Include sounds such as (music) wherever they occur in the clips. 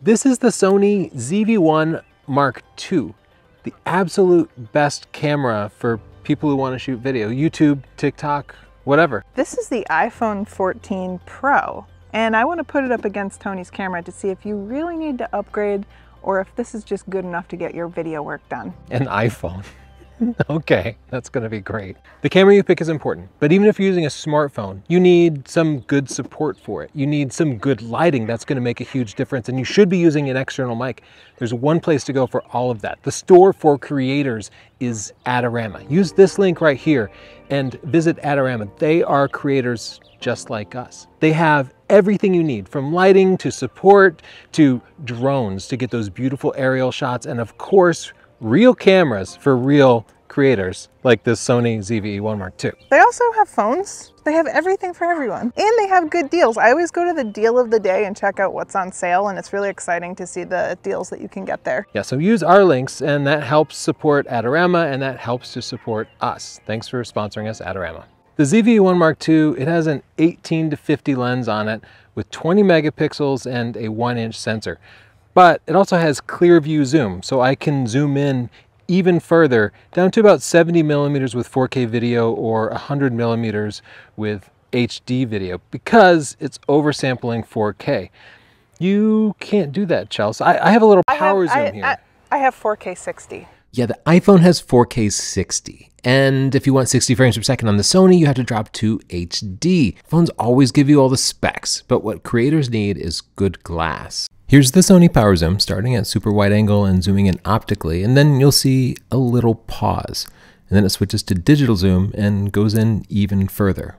This is the Sony ZV-1 Mark II, the absolute best camera for people who want to shoot video, YouTube, TikTok, whatever. This is the iPhone 14 Pro, and I want to put it up against Tony's camera to see if you really need to upgrade or if this is just good enough to get your video work done. An iPhone. (laughs) (laughs) okay, that's gonna be great. The camera you pick is important, but even if you're using a smartphone, you need some good support for it. You need some good lighting. That's gonna make a huge difference, and you should be using an external mic. There's one place to go for all of that. The store for creators is Adorama. Use this link right here and visit Adorama. They are creators just like us. They have everything you need from lighting to support to drones to get those beautiful aerial shots and of course real cameras for real creators like this Sony ZV-1 Mark II. They also have phones. They have everything for everyone. And they have good deals. I always go to the deal of the day and check out what's on sale and it's really exciting to see the deals that you can get there. Yeah, so use our links and that helps support Adorama and that helps to support us. Thanks for sponsoring us, Adorama. The ZV-1 Mark II, it has an 18 to 50 lens on it with 20 megapixels and a one inch sensor. But it also has clear view zoom, so I can zoom in even further down to about 70 millimeters with 4K video or 100 millimeters with HD video because it's oversampling 4K. You can't do that, Chelsea. I, I have a little power I have, zoom I, here. I, I have 4K 60. Yeah, the iPhone has 4K 60. And if you want 60 frames per second on the Sony, you have to drop to HD. Phones always give you all the specs, but what creators need is good glass. Here's the Sony Power Zoom, starting at super wide angle and zooming in optically, and then you'll see a little pause. And then it switches to digital zoom and goes in even further.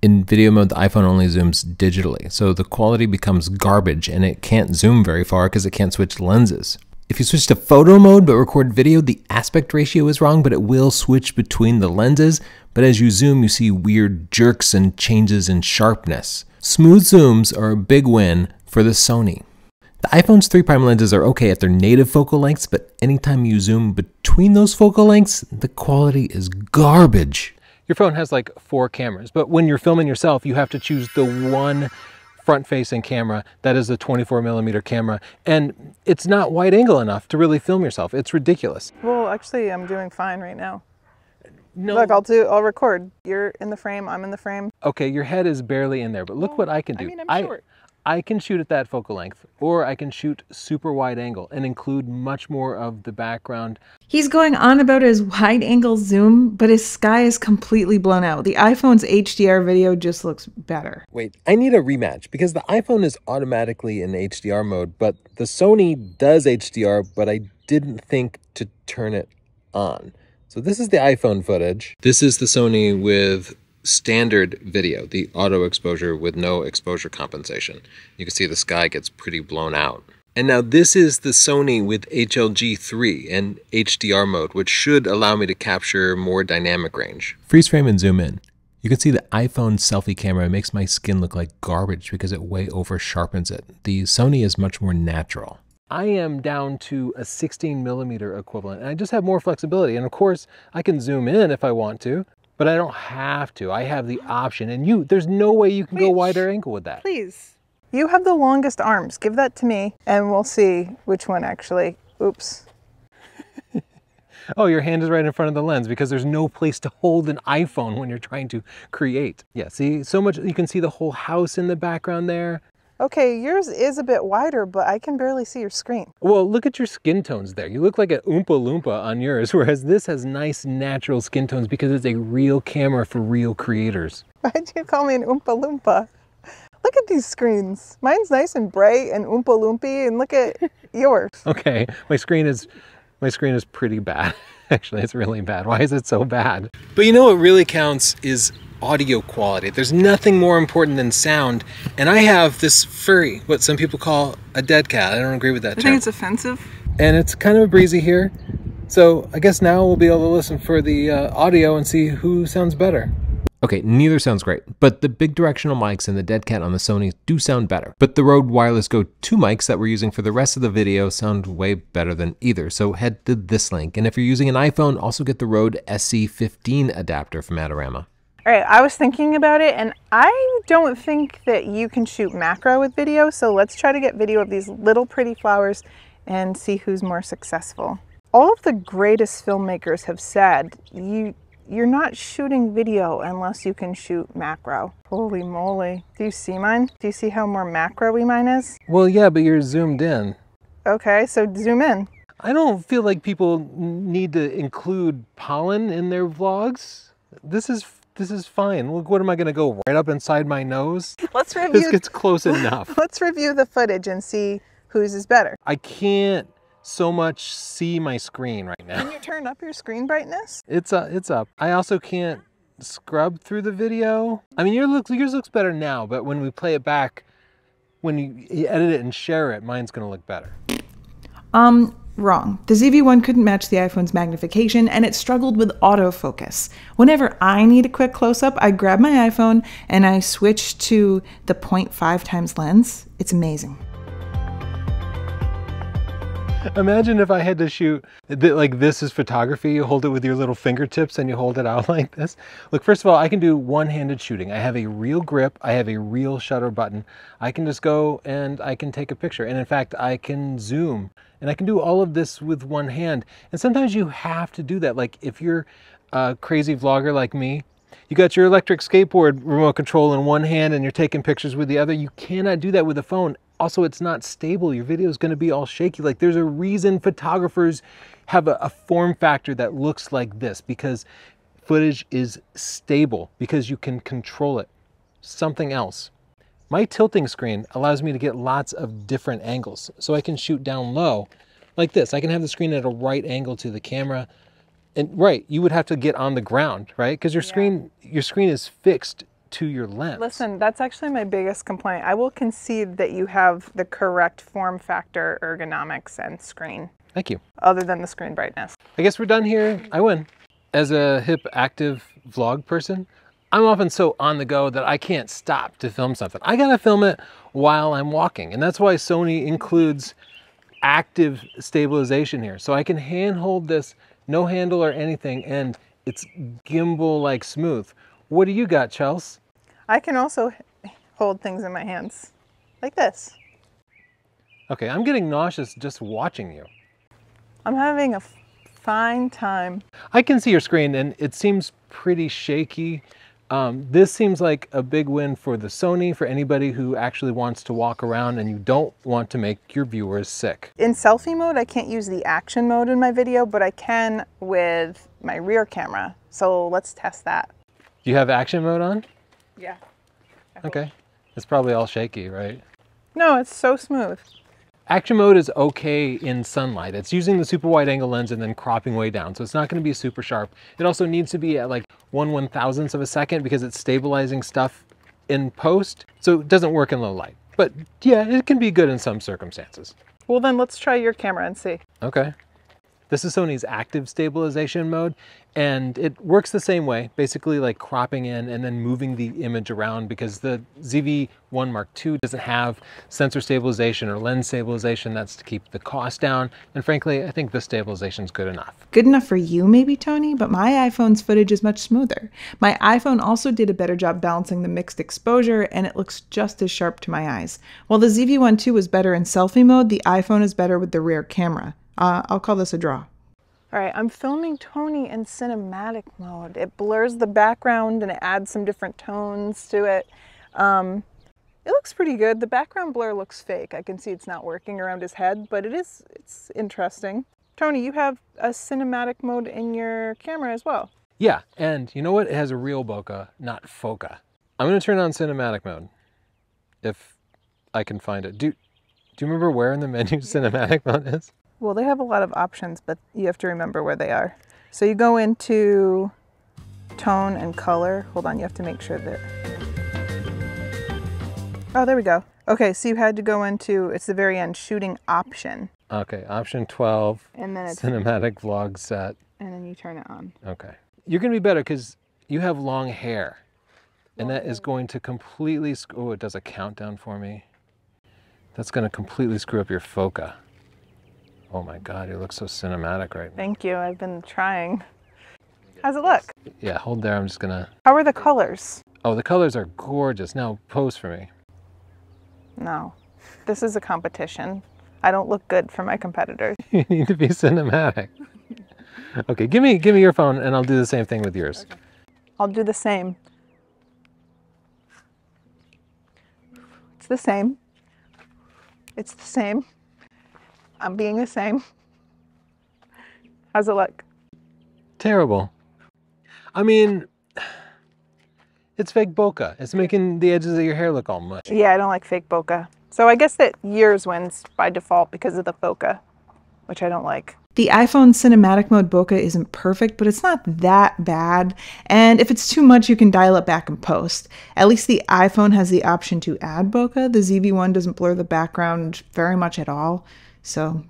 In video mode, the iPhone only zooms digitally, so the quality becomes garbage and it can't zoom very far because it can't switch lenses. If you switch to photo mode but record video, the aspect ratio is wrong, but it will switch between the lenses. But as you zoom, you see weird jerks and changes in sharpness. Smooth zooms are a big win for the Sony. The iPhone's 3 prime lenses are okay at their native focal lengths, but anytime you zoom between those focal lengths, the quality is garbage. Your phone has like four cameras, but when you're filming yourself, you have to choose the one front facing camera that is a 24 millimeter camera and it's not wide angle enough to really film yourself it's ridiculous Well, actually, I'm doing fine right now. no Look, I'll do, I'll record. You're in the frame, I'm in the frame. okay your head is barely in there but look what i can do I mean, I'm short. I can shoot at that focal length or i can shoot super wide angle and include much more of the background He's going on about his wide angle zoom, but his sky is completely blown out. The iPhone's HDR video just looks better. Wait, I need a rematch because the iPhone is automatically in HDR mode, but the Sony does HDR, but I didn't think to turn it on. So this is the iPhone footage. This is the Sony with standard video, the auto exposure with no exposure compensation. You can see the sky gets pretty blown out. And now this is the Sony with HLG3 and HDR mode, which should allow me to capture more dynamic range. Freeze frame and zoom in. You can see the iPhone selfie camera makes my skin look like garbage because it way over sharpens it. The Sony is much more natural. I am down to a 16 millimeter equivalent and I just have more flexibility. And of course I can zoom in if I want to, but I don't have to. I have the option and you, there's no way you can go wider angle with that. Please. You have the longest arms. Give that to me and we'll see which one actually. Oops. (laughs) Oh, your hand is right in front of the lens because there's no place to hold an iPhone when you're trying to create. Yeah, see so much, you can see the whole house in the background there. Okay, yours is a bit wider, but I can barely see your screen. Well, look at your skin tones there. You look like an Oompa Loompa on yours, (laughs) whereas this has nice natural skin tones because it's a real camera for real creators. (laughs) Why'd you call me an Oompa Loompa? Look at these screens. Mine's nice and bright and Oompa Loompy, and look at (laughs) yours. Okay, my screen is my screen is pretty bad. Actually, it's really bad. Why is it so bad? But you know what really counts is audio quality. There's nothing more important than sound. And I have this furry, what some people call a dead cat. I don't agree with that I term. think it's offensive. and it's kind of breezy here. So I guess now we'll be able to listen for the uh, audio and see who sounds better. Okay, neither sounds great, but the big directional mics and the dead cat on the Sony do sound better. But the Rode Wireless Go 2 mics that we're using for the rest of the video sound way better than either, so head to this link. And if you're using an iPhone, also get the Rode SC15 adapter from Adorama. All right, I was thinking about it and I don't think that you can shoot macro with video. So let's try to get video of these little pretty flowers and see who's more successful. All of the greatest filmmakers have said you you're not shooting video unless you can shoot macro. Holy moly. Do you see mine? Do you see how more macro-y mine is? Well, yeah, but you're zoomed in. Okay, so zoom in. I don't feel like people need to include pollen in their vlogs. This is this is fine. Look, what am I going to go right up inside my nose? (laughs) Let's review. This gets close (laughs) enough. Let's review the footage and see whose is better. I can't so much see my screen right now. Can you turn up your screen brightness? It's uh, it's up. I also can't scrub through the video. I mean, yours looks yours looks better now, but when we play it back, when you edit it and share it, mine's gonna look better. Um, wrong. The ZV-1 couldn't match the iPhone's magnification and it struggled with autofocus. Whenever I need a quick close-up, I grab my iPhone and I switch to the 0.5 times lens. It's amazing. Imagine if I had to shoot like this is photography. You hold it with your little fingertips and you hold it out (laughs) like this. Look, first of all, I can do one-handed shooting. I have a real grip. I have a real shutter button. I can just go and I can take a picture. And in fact, I can zoom and I can do all of this with one hand. And sometimes you have to do that. Like if you're a crazy vlogger like me, you got your electric skateboard remote control in one hand and you're taking pictures with the other. You cannot do that with a phone. Also, it's not stable. Your video is going to be all shaky. Like there's a reason photographers have a, a form factor that looks like this because footage is stable because you can control it. Something else. My tilting screen allows me to get lots of different angles. So I can shoot down low like this. I can have the screen at a right angle to the camera. And right, you would have to get on the ground, right? Because your screen your screen is fixed to your lens. Listen, that's actually my biggest complaint. I will concede that you have the correct form factor, ergonomics, and screen, Thank you. other than the screen brightness. I guess we're done here. I win. As a hip, active vlog person, I'm often so on the go that I can't stop to film something. I gotta film it while I'm walking. And that's why Sony includes active stabilization here. So I can handhold this, no handle or anything, and it's gimbal like smooth. What do you got, Chels? I can also hold things in my hands, like this. Okay, I'm getting nauseous just watching you. I'm having a fine time. I can see your screen and it seems pretty shaky. Um, this seems like a big win for the Sony, for anybody who actually wants to walk around and you don't want to make your viewers sick. In selfie mode, I can't use the action mode in my video, but I can with my rear camera. So let's test that. Do you have action mode on? Yeah. Okay. It's probably all shaky, right? No, it's so smooth. Action mode is okay in sunlight. It's using the super wide angle lens and then cropping way down. So it's not gonna be super sharp. It also needs to be at like one one thousandth of a second because it's stabilizing stuff in post. So it doesn't work in low light. But yeah, it can be good in some circumstances. Well, then let's try your camera and see. Okay. This is Sony's active stabilization mode, and it works the same way, basically like cropping in and then moving the image around because the ZV-1 Mark II doesn't have sensor stabilization or lens stabilization. That's to keep the cost down. And frankly, I think this stabilization is good enough. Good enough for you, maybe, Tony, but my iPhone's footage is much smoother. My iPhone also did a better job balancing the mixed exposure, and it looks just as sharp to my eyes. While the ZV-1 2 was better in selfie mode, the iPhone is better with the rear camera. Uh, I'll call this a draw. All right, I'm filming Tony in cinematic mode. It blurs the background and it adds some different tones to it. Um, it looks pretty good. The background blur looks fake. I can see it's not working around his head, but it is it's interesting. Tony, you have a cinematic mode in your camera as well. Yeah, and you know what? It has a real bokeh, not foca. I'm gonna turn on cinematic mode, if I can find it. Do, do you remember where in the menu (laughs) cinematic mode is? Well, they have a lot of options, but you have to remember where they are. So you go into tone and color. Hold on, you have to make sure that. Oh, there we go. Okay, so you had to go into, it's the very end, shooting option. Okay, option 12, And then it's, cinematic vlog set. and then you turn it on. Okay. You're going to be better because you have long hair. And that is going to completely, oh, it does a countdown for me. That's going to completely screw up your foca. Oh my God, you look so cinematic right now. Thank you, I've been trying. How's it look? Yeah, hold there. I'm just gonna. How are the colors? Oh, the colors are gorgeous. Now pose for me. No, this is a competition. I don't look good for my competitors. (laughs) you need to be cinematic. Okay, give me give me your phone and I'll do the same thing with yours. I'll do the same. It's the same. It's the same. I'm being the same. How's it look? Terrible. I mean, it's fake bokeh. It's making the edges of your hair look all mush. Yeah, I don't like fake bokeh. So I guess that yours wins by default because of the bokeh, which I don't like. The iPhone cinematic mode bokeh isn't perfect, but it's not that bad. And if it's too much, you can dial it back in post. At least the iPhone has the option to add bokeh. The ZV-1 doesn't blur the background very much at all. So,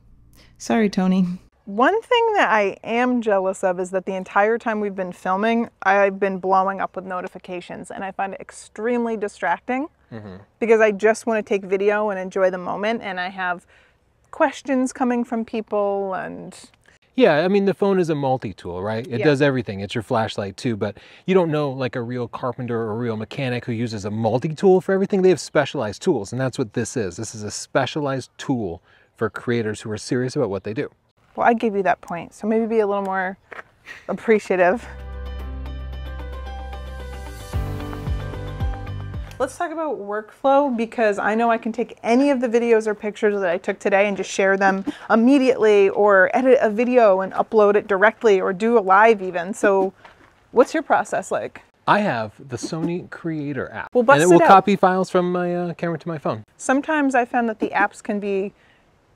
sorry, Tony. One thing that I am jealous of is that the entire time we've been filming, I've been blowing up with notifications and I find it extremely distracting mm-hmm. because I just want to take video and enjoy the moment and I have questions coming from people and Yeah, I mean the phone is a multi-tool, right? It Yeah. does everything. It's your flashlight too, but you don't know like a real carpenter or a real mechanic who uses a multi-tool for everything. They have specialized tools, and that's what this is. This is a specialized tool for creators who are serious about what they do. well, I give you that point. So maybe be a little more appreciative. Let's talk about workflow because I know I can take any of the videos or pictures that I took today and just share them (laughs) immediately or edit a video and upload it directly or do a live even. So what's your process like? I have the Sony Creator app, Well, and it it will out. copy files from my uh, camera to my phone. Sometimes I found that the apps can be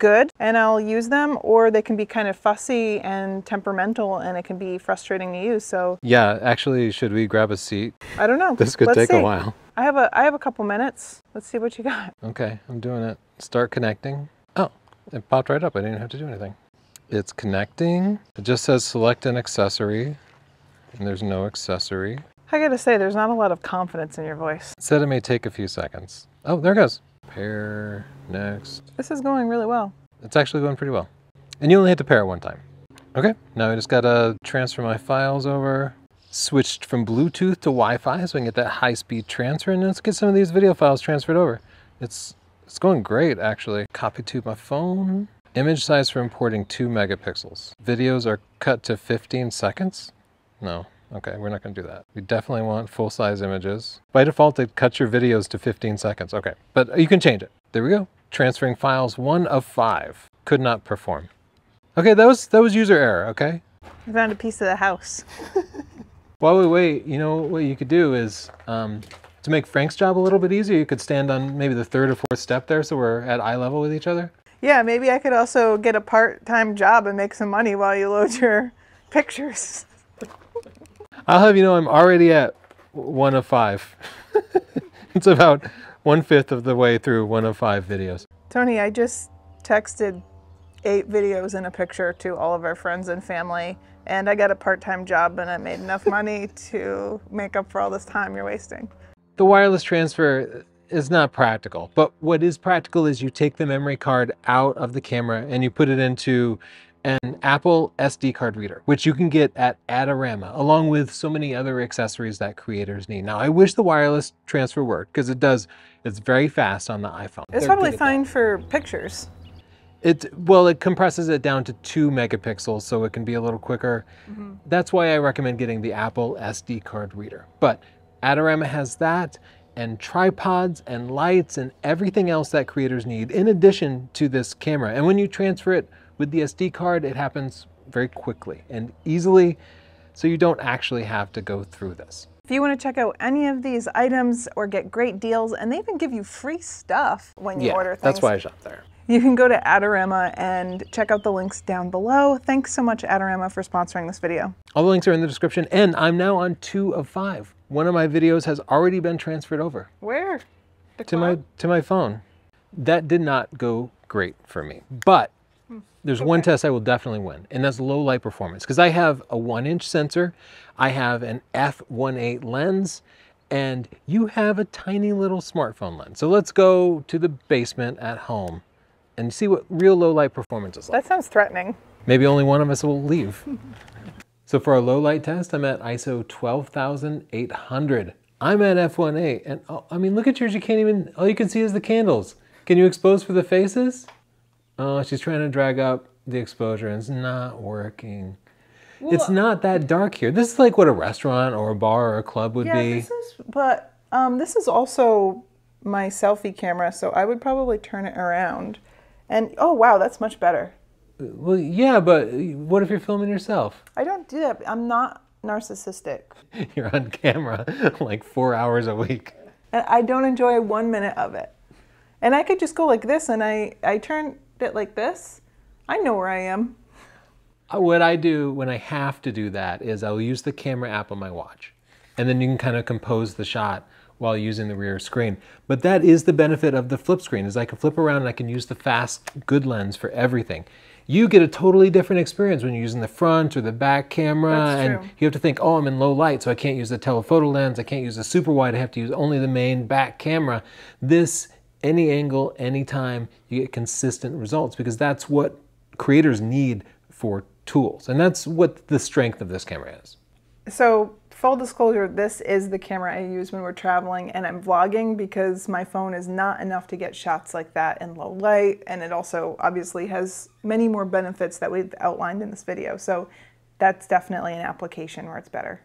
good and I'll use them or they can be kind of fussy and temperamental and it can be frustrating to use. So Yeah, actually, should we grab a seat? I don't know. (laughs) This could Let's take see. a while. I have a I have a couple minutes. Let's see what you got. Okay, I'm doing it. Start connecting. Oh, it popped right up. I didn't have to do anything. It's connecting. It just says select an accessory, and there's no accessory. I gotta say, there's not a lot of confidence in your voice. It said it may take a few seconds. Oh, there it goes. Pair, next. This is going really well. It's actually going pretty well. And you only had to pair it one time. Okay, now I just gotta transfer my files over. Switched from Bluetooth to Wi-Fi so I can get that high-speed transfer and let's get some of these video files transferred over. It's it's going great actually. Copy to my phone. Image size for importing two megapixels. Videos are cut to 15 seconds? No. Okay, we're not gonna do that. We definitely want full-size images. By default, it cuts your videos to 15 seconds. Okay, but you can change it. There we go. Transferring files one of five. Could not perform. Okay, that was that was user error, okay? I found a piece of the house. (laughs) While we wait, you know what you could do is um, to make Frank's job a little bit easier, you could stand on maybe the third or fourth step there so we're at eye level with each other. Yeah, maybe I could also get a part-time job and make some money while you load your pictures. I'll have you know I'm already at one of five. (laughs) it's about one fifth of the way through one of five videos. Tony, I just texted eight videos and a picture to all of our friends and family, and I got a part-time job and I made enough money (laughs) to make up for all this time you're wasting. The wireless transfer is not practical, but what is practical is you take the memory card out of the camera and you put it into an Apple SD card reader, which you can get at Adorama, along with so many other accessories that creators need. Now, I wish the wireless transfer worked because it does. It's very fast on the iPhone. It's They're probably fine for pictures. It well, it compresses it down to two megapixels, so it can be a little quicker. Mm-hmm. That's why I recommend getting the Apple SD card reader. But Adorama has that, and tripods and lights and everything else that creators need, in addition to this camera. And when you transfer it with the SD card, it happens very quickly and easily, so you don't actually have to go through this. If you want to check out any of these items or get great deals, and they even give you free stuff when you yeah, order things, that's why I shop there. you can go to Adorama and check out the links down below. Thanks so much, Adorama, for sponsoring this video. All the links are in the description, and I'm now on two of five. One of my videos has already been transferred over. Where? The to my to my phone. That did not go great for me. But there's one test I will definitely win, and that's low light performance. Because I have a one inch sensor, I have an f1.8 lens, and you have a tiny little smartphone lens. So let's go to the basement at home and see what real low light performance is like. That sounds threatening. Maybe only one of us will leave. (laughs) So for our low light test, I'm at ISO 12800. I'm at f1.8 and oh, I mean, look at yours. You can't even, all you can see is the candles. Can you expose for the faces? Oh, she's trying to drag up the exposure and it's not working. it's not that dark here. This is like what a restaurant or a bar or a club would Yeah, be. this is, but um, this is also my selfie camera, so I would probably turn it around. And oh wow, that's much better. Well, yeah, but what if you're filming yourself? I don't do that. I'm not narcissistic. (laughs) You're on camera (laughs) like four hours a week. And I don't enjoy one minute of it. And I could just go like this and I, I turn it like this. I know where I am. Uh, What I do when I have to do that is I'll use the camera app on my watch. And then you can kind of compose the shot while using the rear screen. But that is the benefit of the flip screen is I can flip around and I can use the fast good lens for everything. You get a totally different experience when you're using the front or the back camera and you have to think, oh, I'm in low light, so I can't use the telephoto lens, I can't use the super wide, I have to use only the main back camera. This, any angle, anytime, you get consistent results because that's what creators need for tools. And that's what the strength of this camera is. So, full disclosure, this is the camera I use when we're traveling and I'm vlogging because my phone is not enough to get shots like that in low light. And it also obviously has many more benefits that we've outlined in this video. So, that's definitely an application where it's better.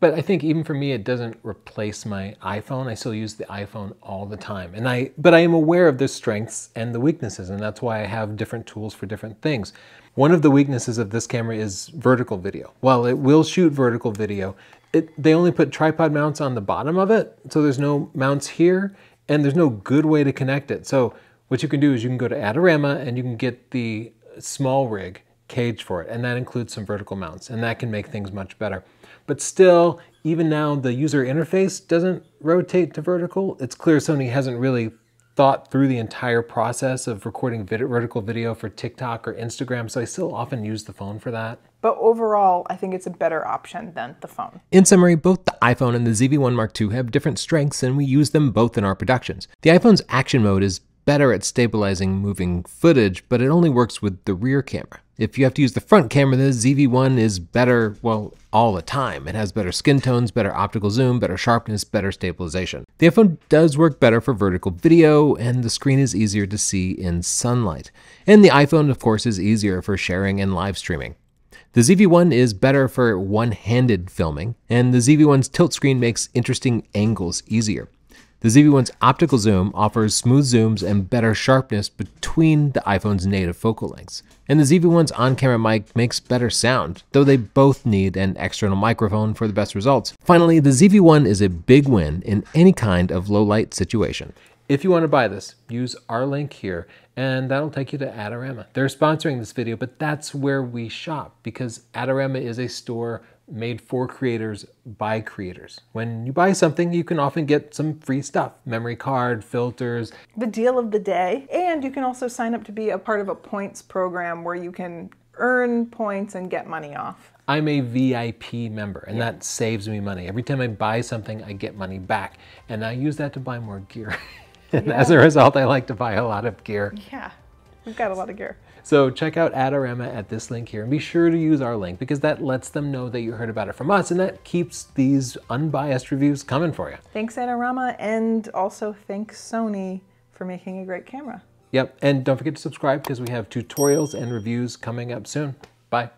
But I think even for me, it doesn't replace my iPhone. I still use the iPhone all the time. And I, but I am aware of the strengths and the weaknesses, and that's why I have different tools for different things. One of the weaknesses of this camera is vertical video. While it will shoot vertical video, it, they only put tripod mounts on the bottom of it, so there's no mounts here, and there's no good way to connect it. So what you can do is you can go to Adorama and you can get the SmallRig cage for it, and that includes some vertical mounts, and that can make things much better. But still, even now, the user interface doesn't rotate to vertical. It's clear Sony hasn't really thought through the entire process of recording vid- vertical video for TikTok or Instagram, so I still often use the phone for that. But overall, I think it's a better option than the phone. In summary, both the iPhone and the ZV-1 Mark II have different strengths and we use them both in our productions. The iPhone's action mode is better at stabilizing moving footage, but it only works with the rear camera. If you have to use the front camera, the ZV-1 is better, well, all the time. It has better skin tones, better optical zoom, better sharpness, better stabilization. The iPhone does work better for vertical video, and the screen is easier to see in sunlight. And the iPhone, of course, is easier for sharing and live streaming. The ZV-1 is better for one-handed filming, and the ZV-1's tilt screen makes interesting angles easier. The ZV-1's optical zoom offers smooth zooms and better sharpness between the iPhone's native focal lengths. And the ZV-1's on-camera mic makes better sound, though they both need an external microphone for the best results. Finally, the ZV-1 is a big win in any kind of low-light situation. If you want to buy this, use our link here and that'll take you to Adorama. They're sponsoring this video, but that's where we shop because Adorama is a store made for creators by creators. When you buy something, you can often get some free stuff, memory card, filters. The deal of the day. And you can also sign up to be a part of a points program where you can earn points and get money off. I'm a VIP member and that saves me money. Every time I buy something, I get money back and I use that to buy more gear. (laughs) and as a result, I like to buy a lot of gear. Yeah, we've got a lot of gear. So check out Adorama at this link here and be sure to use our link because that lets them know that you heard about it from us and that keeps these unbiased reviews coming for you. Thanks, Adorama, and also thanks Sony for making a great camera. Yep, and don't forget to subscribe because we have tutorials and reviews coming up soon. Bye.